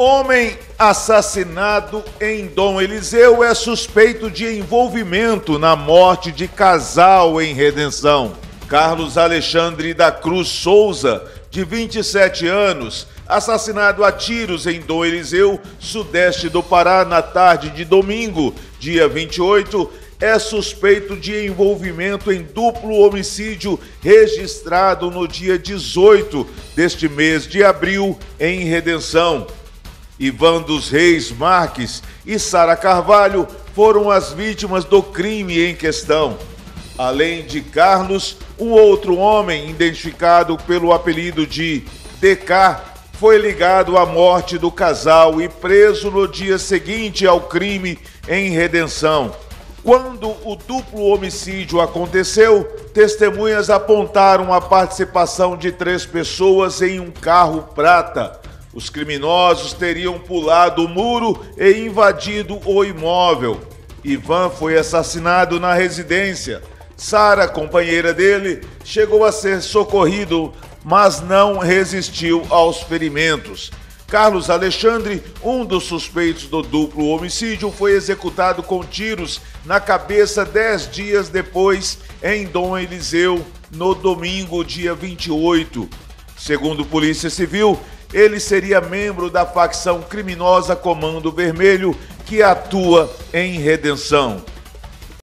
Homem assassinado em Dom Eliseu é suspeito de envolvimento na morte de casal em redenção. Carlos Alexandre da Cruz Souza, de 27 anos, assassinado a tiros em Dom Eliseu, sudeste do Pará, na tarde de domingo, dia 28, é suspeito de envolvimento em duplo homicídio registrado no dia 18 deste mês de abril em Redenção. Ivan dos Reis Marques e Sara Carvalho foram as vítimas do crime em questão. Além de Carlos, um outro homem, identificado pelo apelido de DK, foi ligado à morte do casal e preso no dia seguinte ao crime em Redenção. Quando o duplo homicídio aconteceu, testemunhas apontaram a participação de três pessoas em um carro prata. Os criminosos teriam pulado o muro e invadido o imóvel. Ivan foi assassinado na residência. Sara, companheira dele, chegou a ser socorrido, mas não resistiu aos ferimentos. Carlos Alexandre, um dos suspeitos do duplo homicídio, foi executado com tiros na cabeça dez dias depois em Dom Eliseu, no domingo, dia 28. Segundo Polícia Civil, ele seria membro da facção criminosa Comando Vermelho, que atua em Redenção.